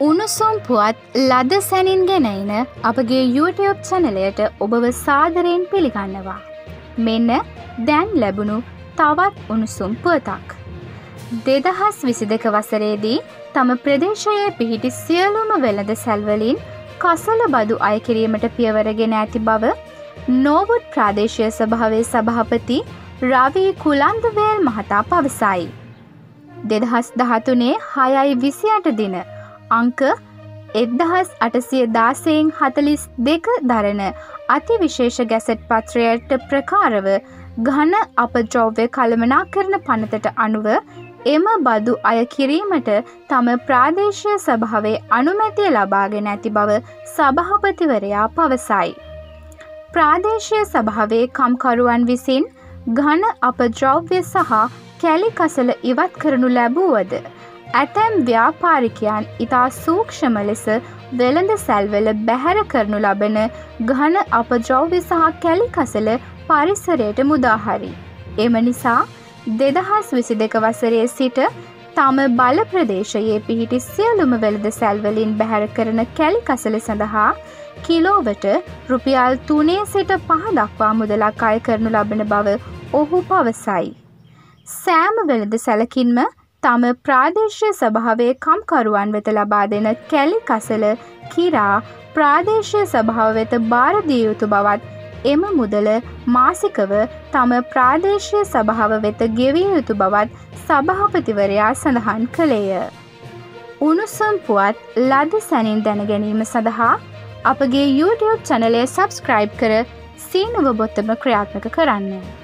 උණුසුම් පුවත් ලද සැනින් ගෙනයින අපගේ YouTube චනලයට ඔබව සාදරයෙන් පිළිගන්නවා. මෙන්න දැන් ලැබුණු තවත් උණුසුම් පුවතක්. දෙදහස් විසි දෙක වසරේදී තම ප්‍රදේශයේ පිහිටි සියලුම වෙළඳ සැල්වලින් කසල බදු අයකිරීමට පියවරගෙන ඇති බව නෝවුඩ් ප්‍රාදේශය සභාවේ සභහපති රවී කුලන්දවේල් මහතා පවසයි. දෙදහස් දහතුනේ හයයි විසියට දින අංක එද්දහස් අටසිය දාසයෙන් හතලිස් දෙක දරන අතිවිශේෂ ගැසට් පත්‍රයට ප්‍රකාරව ගහන අප ද්‍රෝව්‍ය කළමනා කරන පනතට අනුව එම බදු අය කිරීමට තම ප්‍රාදේශය සභාවේ අනුමැතිය ලබාගෙන ඇති බව සභහපතිවරයා පවසයි. ප්‍රාදේශය සභාවේ කම්කරුවන් විසින් ගහන අප ද්‍රව්‍ය සහ කැලි කසල ඉවත් කරනු ලැබූවද ඇතැම් ව්‍යාපාරිකයන් ඉතා සූක්ෂම ලෙස වෙළඳ සැල්වල බැහැර කරනු ලබන ගහන අපද්‍රව්‍ය සහ කැලි කසල පරිසරයට මුදාහරි. එම නිසා දෙදහස් විසි දෙක වසරේ සිට තම බල ප්‍රදේශයේ පිහිටි සියලුම වෙළද සැල්වලින් බැහැර කරන කැලි කසල සඳහා කිලෝවට රුපියල් තුනේ සිට පහ දක්වා මුදලක් අය කරනු ලබන බව ඔහු පවසයි. සෑම වෙළද සැලකින්ම තම ප්‍රාදේශය සභාවේ කම්කරුවන් වෙත ලබා දෙන කැලි කසල කිරා ප්‍රාදේශය සභාව වෙත භාරදිය යුතු බවත් එම මුදල මාසිකව තම ප්‍රාදේශය සභාව වෙත ගෙවිය යුතු බවත් සභාපතිවරයා සඳහන් කළේය. උණුසුම් පුවත් ලද සැනින් දැනගැනීම සඳහා අපගේ YouTube චනලය සබස්ක්‍රයිබ් කර සීනුව බොත්තම ක්‍රියාත්මක කරන්න.